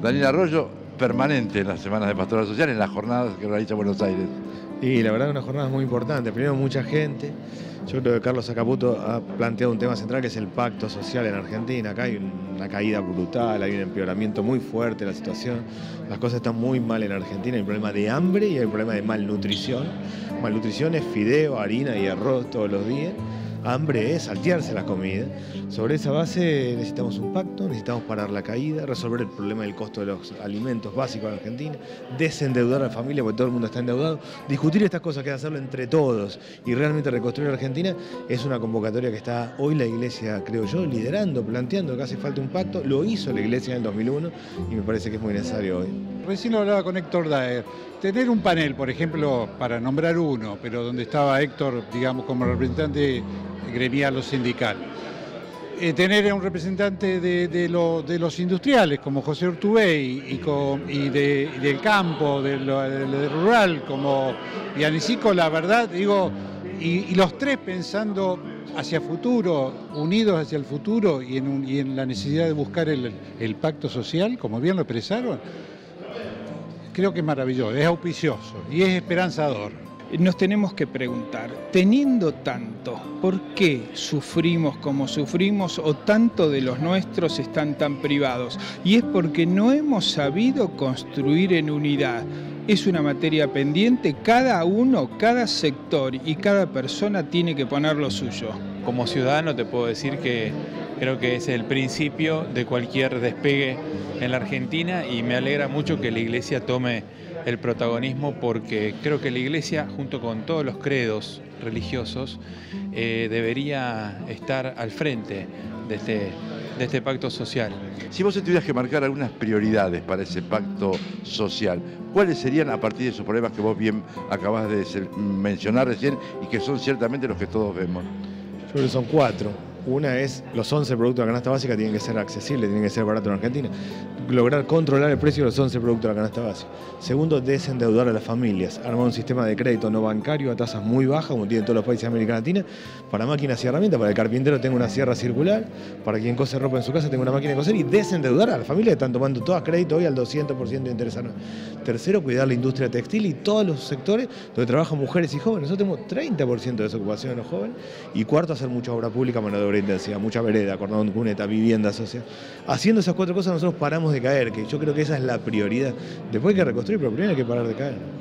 Daniel Arroyo, permanente en las semanas de pastoral social, en las jornadas que realiza Buenos Aires. Y la verdad, una jornada muy importante. Primero, mucha gente. Yo creo que Carlos Acaputo ha planteado un tema central que es el pacto social en Argentina. Acá hay una caída brutal, hay un empeoramiento muy fuerte de la situación. Las cosas están muy mal en Argentina. Hay un problema de hambre y hay un problema de malnutrición. Malnutrición es fideo, harina y arroz todos los días hambre es saltearse la comida. Sobre esa base necesitamos un pacto, necesitamos parar la caída, resolver el problema del costo de los alimentos básicos en Argentina, desendeudar a la familia porque todo el mundo está endeudado, discutir estas cosas que hacerlo entre todos y realmente reconstruir Argentina es una convocatoria que está hoy la Iglesia, creo yo, liderando, planteando que hace falta un pacto. Lo hizo la Iglesia en el 2001 y me parece que es muy necesario hoy. Recién lo hablaba con Héctor Daer. Tener un panel, por ejemplo, para nombrar uno, pero donde estaba Héctor, digamos, como representante gremial o sindical. Eh, tener a un representante de, los industriales como José Urtubey y, del campo, del, rural como Yanisico, la verdad, digo, y, los tres pensando hacia futuro, unidos hacia el futuro y en, la necesidad de buscar el pacto social, como bien lo expresaron, creo que es maravilloso, es auspicioso y es esperanzador nos tenemos que preguntar, teniendo tanto, ¿por qué sufrimos como sufrimos o tanto de los nuestros están tan privados? Y es porque no hemos sabido construir en unidad. Es una materia pendiente, cada uno, cada sector y cada persona tiene que poner lo suyo. Como ciudadano te puedo decir que creo que es el principio de cualquier despegue en la Argentina y me alegra mucho que la Iglesia tome el protagonismo porque creo que la Iglesia, junto con todos los credos religiosos, eh, debería estar al frente de este, de este pacto social. Si vos tuvieras que marcar algunas prioridades para ese pacto social, ¿cuáles serían a partir de esos problemas que vos bien acabas de mencionar recién y que son ciertamente los que todos vemos? Yo creo que son cuatro. Una es los 11 productos de canasta básica tienen que ser accesibles, tienen que ser baratos en Argentina. Lograr controlar el precio de los 11 productos de la canasta básica. Segundo, desendeudar a las familias. Armar un sistema de crédito no bancario a tasas muy bajas, como tienen todos los países de América Latina, para máquinas y herramientas, para el carpintero tenga una sierra circular, para quien cose ropa en su casa tenga una máquina de coser y desendeudar a las familias que están tomando todas crédito hoy al 200% de interés anual. Tercero, cuidar la industria textil y todos los sectores donde trabajan mujeres y jóvenes. Nosotros tenemos 30% de desocupación en los jóvenes. Y cuarto, hacer mucha obra pública, mano de obra intensiva, mucha vereda, cordón cuneta, vivienda social. Haciendo esas cuatro cosas nosotros paramos caer, que yo creo que esa es la prioridad. Después hay que reconstruir, pero primero hay que parar de caer.